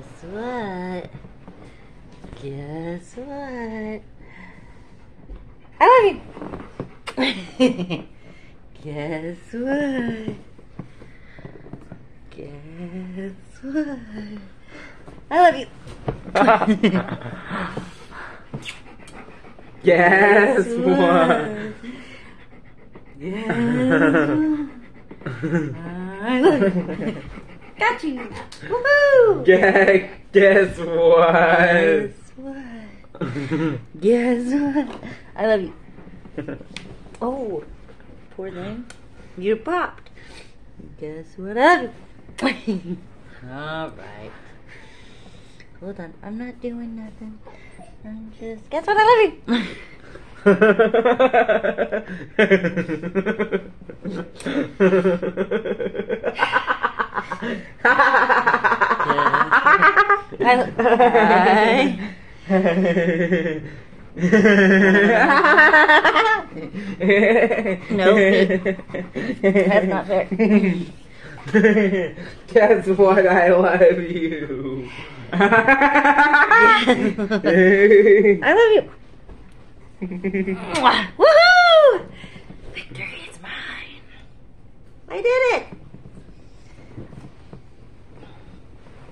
Guess what? Guess what? I love you. Guess what? Guess what? I love you. Guess what? Guess I love you. Got you. Woohoo! Guess, guess what? Guess what? Guess what? I love you. Oh, poor thing. You popped. Guess what I love. Alright. Hold on. I'm not doing nothing. I'm just. Guess what I love you. I, No, that's not fair. Guess what? I love you. I love you. Woohoo!